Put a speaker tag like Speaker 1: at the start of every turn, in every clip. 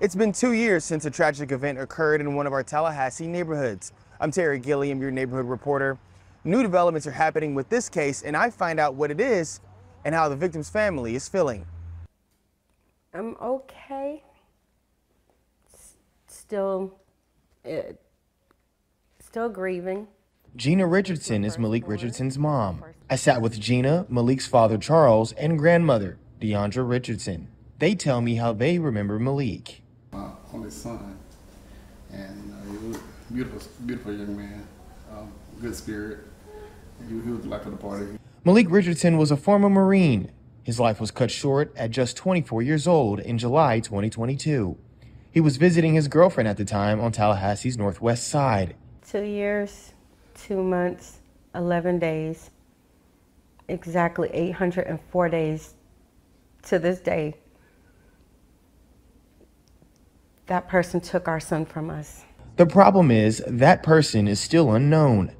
Speaker 1: It's been two years since a tragic event occurred in one of our Tallahassee neighborhoods. I'm Terry Gilliam, your neighborhood reporter. New developments are happening with this case, and I find out what it is and how the victim's family is feeling.
Speaker 2: I'm okay. S- Still, uh, still grieving.
Speaker 1: Gina Richardson is Malique Richardson's mom. I sat with Gina, Malique's father Charles, and grandmother, Deandra Richardson. They tell me how they remember Malique.
Speaker 3: My only son, and uh, he was beautiful, beautiful young man, um, good spirit. He, he was the life of the party.
Speaker 1: Malique Richardson was a former Marine. His life was cut short at just 24 years old in July 2022. He was visiting his girlfriend at the time on Tallahassee's northwest side.
Speaker 2: Two years, two months, 11 days, exactly 804 days to this day. That person took our son from us.
Speaker 1: The problem is that person is still unknown.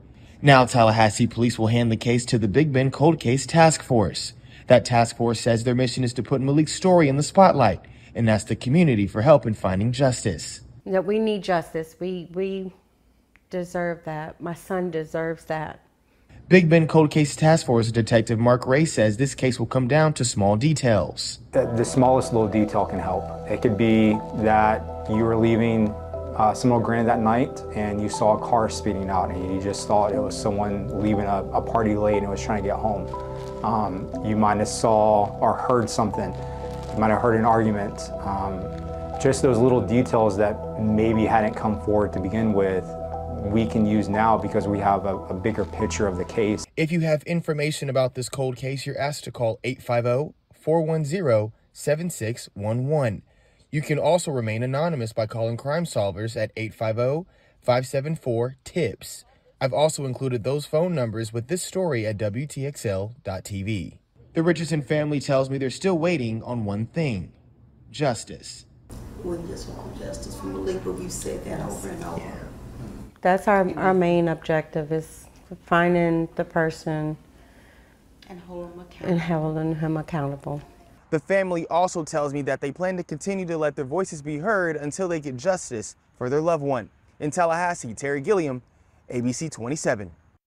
Speaker 1: Now Tallahassee police will hand the case to the Big Bend Cold Case Task Force. That task force says their mission is to put Malique's story in the spotlight and ask the community for help in finding justice.
Speaker 2: That we need justice. We we deserve that. My son deserves that.
Speaker 1: Big Bend Cold Case Task Force Detective Mark Ray says this case will come down to small details.
Speaker 4: The, the smallest little detail can help. It could be that you were leaving uh, Seminole Grand that night and you saw a car speeding out and you just thought it was someone leaving a, a party late and was trying to get home. Um, you might have saw or heard something. You might have heard an argument. Um, just those little details that maybe hadn't come forward to begin with, we can use now because we have a, a bigger picture of the case.
Speaker 1: If you have information about this cold case, you're asked to call 850 410 7611. You can also remain anonymous by calling Crime Solvers at 850 574 TIPS. I've also included those phone numbers with this story at WTXL.tv. The Richardson family tells me they're still waiting on one thing justice.
Speaker 5: We just want justice from Malique, but we've said that over and over.
Speaker 2: That's our, our main objective is finding the person
Speaker 5: And hold them
Speaker 2: and holding him accountable.
Speaker 1: The family also tells me that they plan to continue to let their voices be heard until they get justice for their loved one. In Tallahassee, Terry Gilliam, ABC 27.